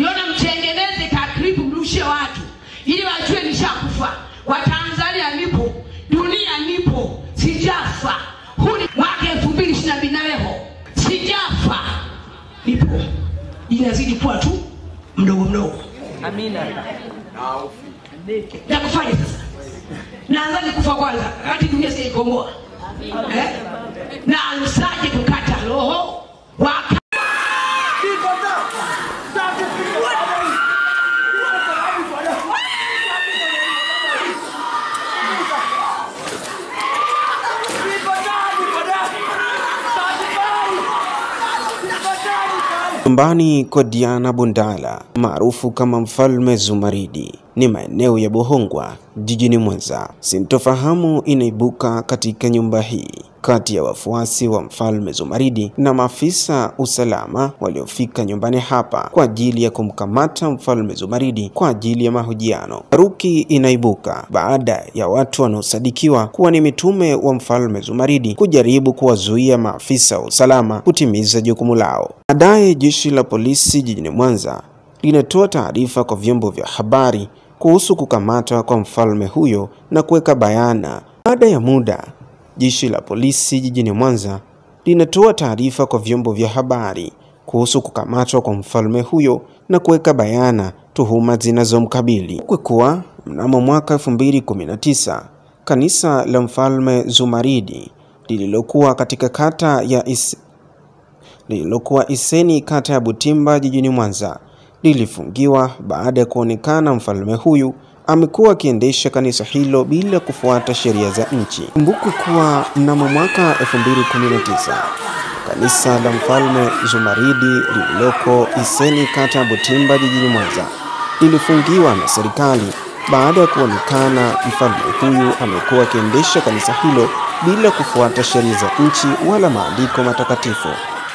niona mtengeneze kaklipu mrushe watu. Ili wajue nishakufa. Kwa Tanzania nipo dunia nipo. Sijafa. Huu ni mwaka elfu mbili ishirini na mbili na leo. Sijafa. Nipo. Inazidi kuwa tu mdogo mdogo. Amina. na kufanya sasa. Naanzaje kufa kwanza. Wakati dunia sijaikomboa. Eh? naanzaje Nyumbani kwa Diana Bundala maarufu kama Mfalme Zumaridi ni maeneo ya Buhongwa jijini Mwanza. Sintofahamu inaibuka katika nyumba hii kati ya wafuasi wa Mfalme Zumaridi na maafisa usalama waliofika nyumbani hapa kwa ajili ya kumkamata Mfalme Zumaridi kwa ajili ya mahojiano. Taharuki inaibuka baada ya watu wanaosadikiwa kuwa ni mitume wa Mfalme Zumaridi kujaribu kuwazuia maafisa wa usalama kutimiza jukumu lao. Baadaye jeshi la polisi jijini Mwanza linatoa taarifa kwa vyombo vya habari kuhusu kukamatwa kwa mfalme huyo na kuweka bayana. Baada ya muda, jeshi la polisi jijini Mwanza linatoa taarifa kwa vyombo vya habari kuhusu kukamatwa kwa mfalme huyo na kuweka bayana tuhuma zinazomkabili. Kwa kuwa mnamo mwaka 2019 kanisa la mfalme Zumaridi lililokuwa katika kata ya Is lililokuwa Iseni kata ya Butimba jijini Mwanza lilifungiwa baada ya kuonekana mfalme huyu amekuwa akiendesha kanisa hilo bila kufuata sheria za nchi. Kumbukwe kuwa mnamo mwaka 2019 kanisa la mfalme Zumaridi lililoko Iseni kata ya Butimba jijini Mwanza lilifungiwa na serikali baada ya kuonekana mfalme huyu amekuwa akiendesha kanisa hilo bila kufuata sheria za nchi wala maandiko matakatifu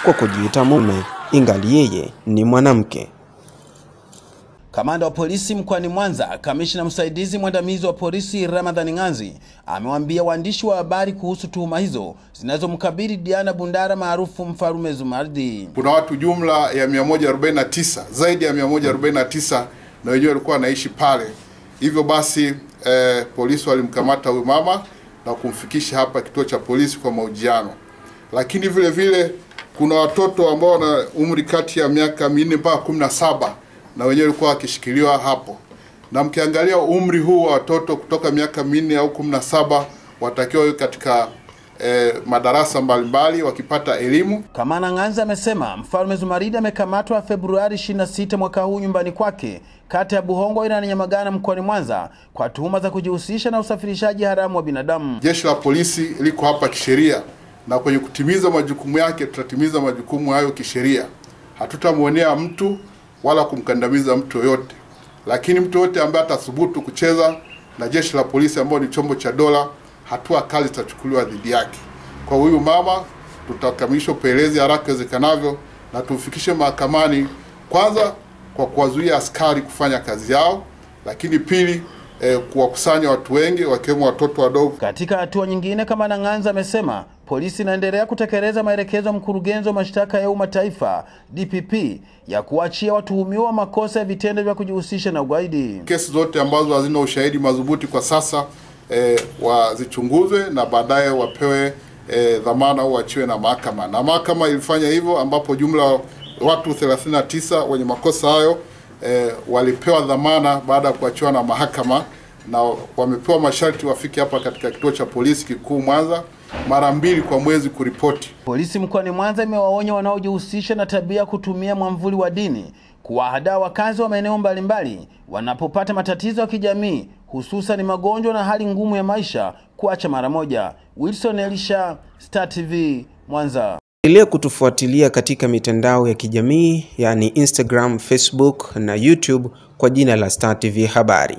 kwa kujiita mume ingali yeye ni mwanamke. Kamanda wa polisi mkoani Mwanza, kamishna msaidizi mwandamizi wa polisi Ramadhani Ng'anzi amewaambia waandishi wa habari kuhusu tuhuma hizo zinazomkabili Diana Bundara maarufu Mfalme Zumaridi. kuna watu jumla ya 149 zaidi ya 149 na wenyewe walikuwa wanaishi pale. Hivyo basi eh, polisi walimkamata huyu mama na kumfikisha hapa kituo cha polisi kwa mahojiano. Lakini vile vile kuna watoto ambao wana umri kati ya miaka minne mpaka kumi na wenyewe walikuwa wakishikiliwa hapo, na mkiangalia umri huu wa watoto kutoka miaka minne au kumi na saba watakiwa katika eh, madarasa mbalimbali wakipata elimu Kamanda Ng'anzi amesema Mfalme Zumaridi amekamatwa Februari 26 mwaka huu nyumbani kwake kata ya Buhongwa wilayani ya Nyamagana mkoani Mwanza kwa tuhuma za kujihusisha na usafirishaji haramu wa binadamu. Jeshi la polisi liko hapa kisheria, na kwenye kutimiza majukumu yake tutatimiza majukumu hayo kisheria. Hatutamwonea mtu wala kumkandamiza mtu yoyote, lakini mtu yoyote ambaye atathubutu kucheza na jeshi la polisi ambao ni chombo cha dola, hatua kali zitachukuliwa dhidi yake. Kwa huyu mama tutakamilisha upelelezi haraka iwezekanavyo na tumfikishe mahakamani, kwanza kwa kuwazuia askari kufanya kazi yao, lakini pili eh, kuwakusanya watu wengi wakiwemo watoto wadogo Katika hatua nyingine, kama nanganza amesema polisi inaendelea kutekeleza maelekezo ya mkurugenzi wa mashtaka ya umma taifa DPP ya kuachia watuhumiwa wa makosa ya vitendo vya kujihusisha na ugaidi. kesi zote ambazo hazina ushahidi madhubuti kwa sasa e, wazichunguzwe na baadaye wapewe e, dhamana au wachiwe na mahakama. Na mahakama ilifanya hivyo, ambapo jumla watu 39 wenye makosa hayo e, walipewa dhamana baada ya kuachiwa na mahakama, na wamepewa masharti wafike hapa katika kituo cha polisi kikuu Mwanza mara mbili kwa mwezi kuripoti. Polisi mkoani Mwanza imewaonya wanaojihusisha na tabia ya kutumia mwamvuli wa dini kuwahadaa wakazi wa maeneo mbalimbali wanapopata matatizo ya kijamii hususan magonjwa na hali ngumu ya maisha kuacha mara moja. Wilson Elisha, Star TV, Mwanza. Endelea kutufuatilia katika mitandao ya kijamii yaani Instagram, Facebook na YouTube kwa jina la Star TV Habari.